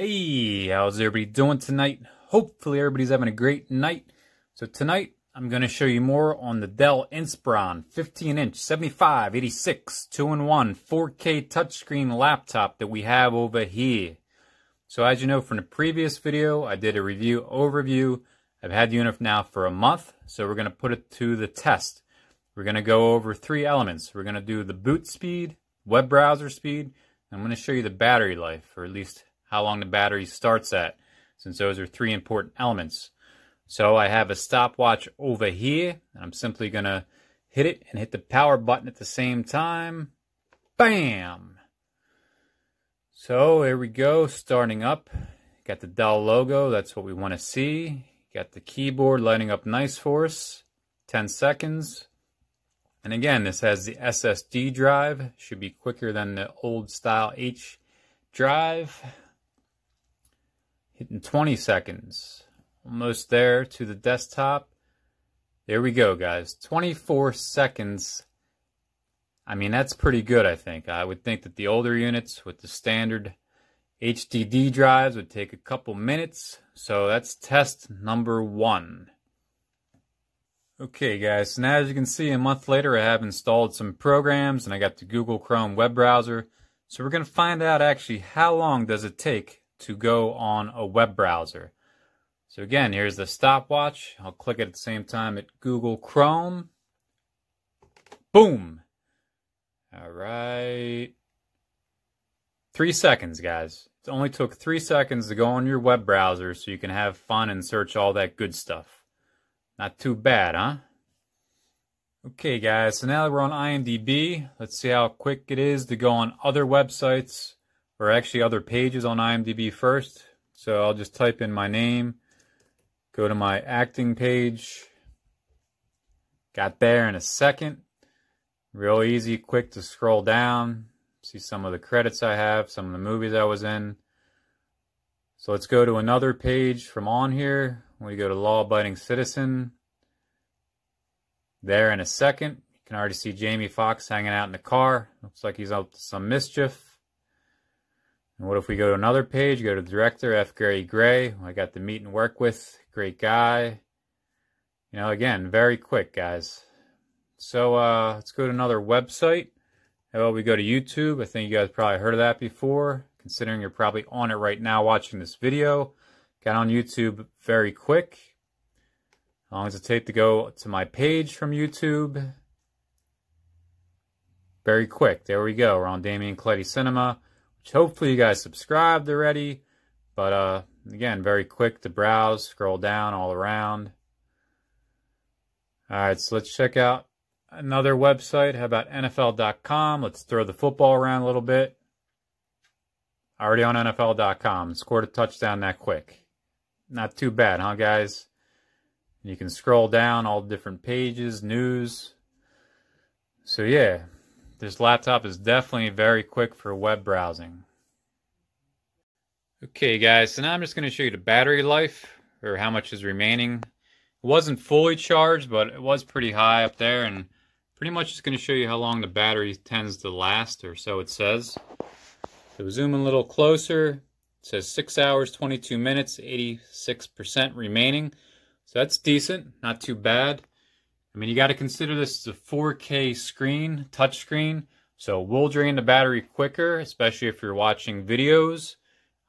Hey, how's everybody doing tonight? Hopefully everybody's having a great night. So tonight I'm going to show you more on the Dell Inspiron 15-inch 75, 86, 2-in-1 4K touchscreen laptop that we have over here. So as you know from the previous video, I did a review overview. I've had the unit now for a month, so we're going to put it to the test. We're going to go over three elements. We're going to do the boot speed, web browser speed, I'm going to show you the battery life, or at least how long the battery starts at, since those are three important elements. So I have a stopwatch over here, and I'm simply going to hit it and hit the power button at the same time. Bam! So here we go, starting up. Got the Dell logo, that's what we want to see. Got the keyboard lighting up nice for us. 10 seconds. And again, this has the SSD drive. Should be quicker than the old style H drive. Hitting 20 seconds. Almost there to the desktop. There we go, guys. 24 seconds. I mean, that's pretty good, I think. I would think that the older units with the standard HDD drives would take a couple minutes. So that's test number one. Okay guys, so now as you can see a month later I have installed some programs and I got the Google Chrome web browser. So we're going to find out actually how long does it take to go on a web browser. So again, here's the stopwatch. I'll click it at the same time at Google Chrome. Boom! Alright. Three seconds, guys. It only took three seconds to go on your web browser so you can have fun and search all that good stuff. Not too bad, huh? Okay, guys, so now that we're on IMDb, let's see how quick it is to go on other websites, or actually other pages on IMDb first. So I'll just type in my name, go to my acting page. Got there in a second. Real easy, quick to scroll down, see some of the credits I have, some of the movies I was in. So let's go to another page from on here. We go to law abiding citizen. There in a second, you can already see Jamie Foxx hanging out in the car. Looks like he's up to some mischief. And what if we go to another page, go to the director, F. Gary Gray. I got to meet and work with. Great guy. You know, again, very quick, guys. So uh, let's go to another website. Well, we go to YouTube. I think you guys probably heard of that before, considering you're probably on it right now watching this video. Got on YouTube very quick. How long does it take to go to my page from YouTube? Very quick. There we go. We're on Damien Colletti Cinema, hopefully you guys subscribed already. But uh, again, very quick to browse, scroll down all around. All right, so let's check out another website. How about NFL.com? Let's throw the football around a little bit. Already on NFL.com. Scored a touchdown that quick. Not too bad, huh, guys? You can scroll down all different pages, news. So yeah, this laptop is definitely very quick for web browsing. Okay guys, so now I'm just going to show you the battery life, or how much is remaining. It wasn't fully charged, but it was pretty high up there, and pretty much just going to show you how long the battery tends to last, or so it says. So zoom in a little closer, it says 6 hours, 22 minutes, 86% remaining. So that's decent, not too bad. I mean, you got to consider this is a 4K screen, touch screen, so will drain the battery quicker, especially if you're watching videos.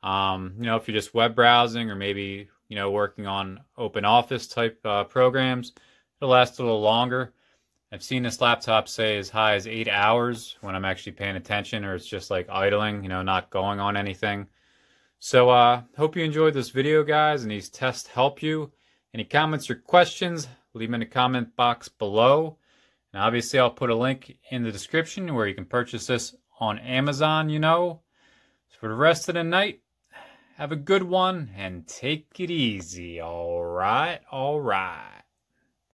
Um, you know, if you're just web browsing or maybe, you know, working on open office type uh, programs, it'll last a little longer. I've seen this laptop say as high as eight hours when I'm actually paying attention or it's just like idling, you know, not going on anything. So, uh, hope you enjoyed this video, guys, and these tests help you. Any comments or questions, leave in the comment box below. And obviously, I'll put a link in the description where you can purchase this on Amazon, you know. So for the rest of the night, have a good one and take it easy. All right, all right.